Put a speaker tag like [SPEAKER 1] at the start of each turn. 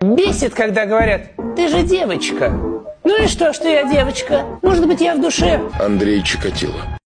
[SPEAKER 1] Бесит, когда говорят, ты же девочка. Ну и что, что я девочка? Может быть, я в душе
[SPEAKER 2] Андрей Чикатило.